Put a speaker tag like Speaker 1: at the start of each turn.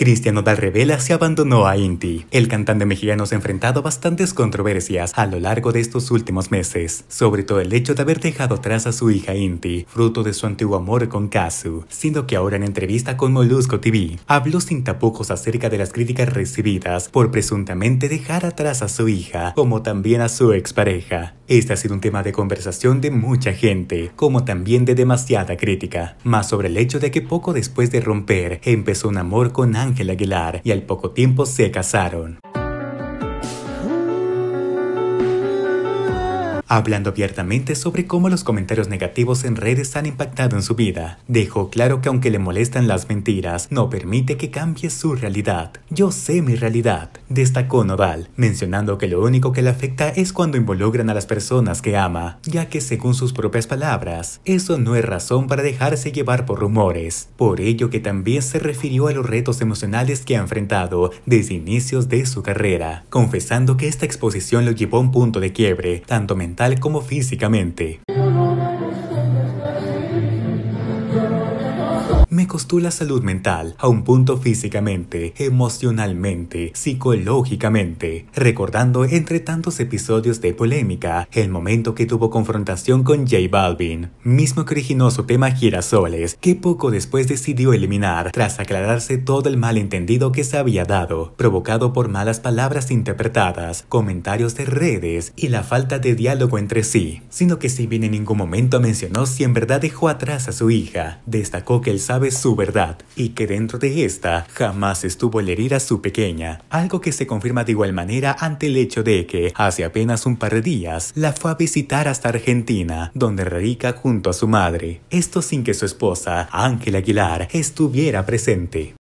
Speaker 1: Cristian Nodal revela si abandonó a Inti. El cantante mexicano se ha enfrentado a bastantes controversias a lo largo de estos últimos meses, sobre todo el hecho de haber dejado atrás a su hija Inti, fruto de su antiguo amor con Kazu, siendo que ahora en entrevista con Molusco TV habló sin tapujos acerca de las críticas recibidas por presuntamente dejar atrás a su hija, como también a su expareja. Este ha sido un tema de conversación de mucha gente, como también de demasiada crítica, más sobre el hecho de que poco después de romper empezó un amor con Ángel Aguilar y al poco tiempo se casaron. Hablando abiertamente sobre cómo los comentarios negativos en redes han impactado en su vida, dejó claro que aunque le molestan las mentiras, no permite que cambie su realidad. Yo sé mi realidad, destacó Nodal, mencionando que lo único que le afecta es cuando involucran a las personas que ama, ya que según sus propias palabras, eso no es razón para dejarse llevar por rumores. Por ello que también se refirió a los retos emocionales que ha enfrentado desde inicios de su carrera, confesando que esta exposición lo llevó a un punto de quiebre, tanto mental como físicamente. Costó la salud mental a un punto físicamente, emocionalmente, psicológicamente, recordando entre tantos episodios de polémica el momento que tuvo confrontación con J Balvin, mismo que originó su tema Girasoles, que poco después decidió eliminar tras aclararse todo el malentendido que se había dado, provocado por malas palabras interpretadas, comentarios de redes y la falta de diálogo entre sí, sino que si bien en ningún momento mencionó si en verdad dejó atrás a su hija, destacó que él sabe su verdad y que dentro de esta jamás estuvo el herir a su pequeña, algo que se confirma de igual manera ante el hecho de que hace apenas un par de días la fue a visitar hasta Argentina, donde radica junto a su madre, esto sin que su esposa, Ángela Aguilar, estuviera presente.